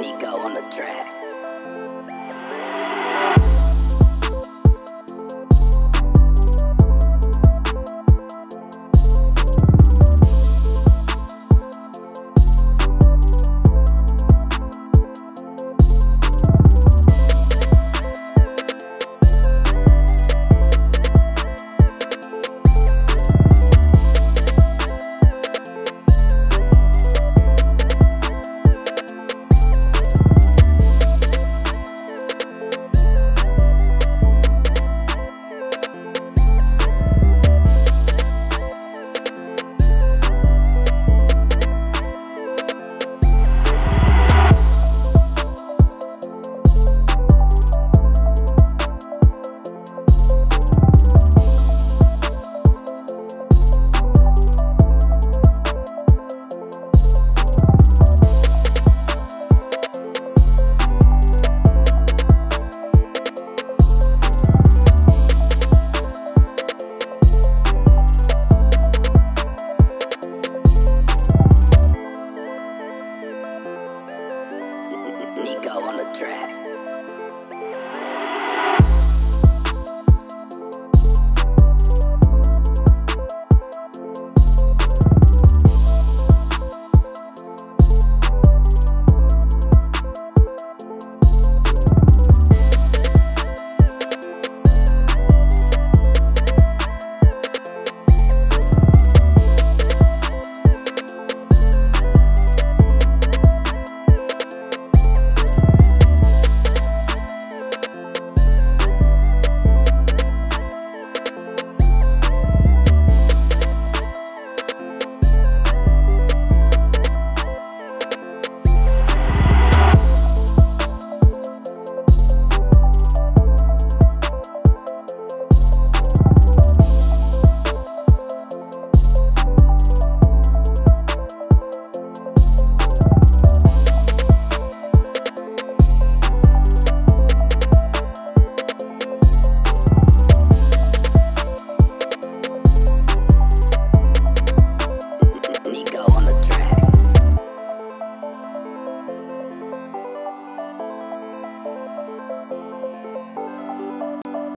Nico on the track. Nico on the track.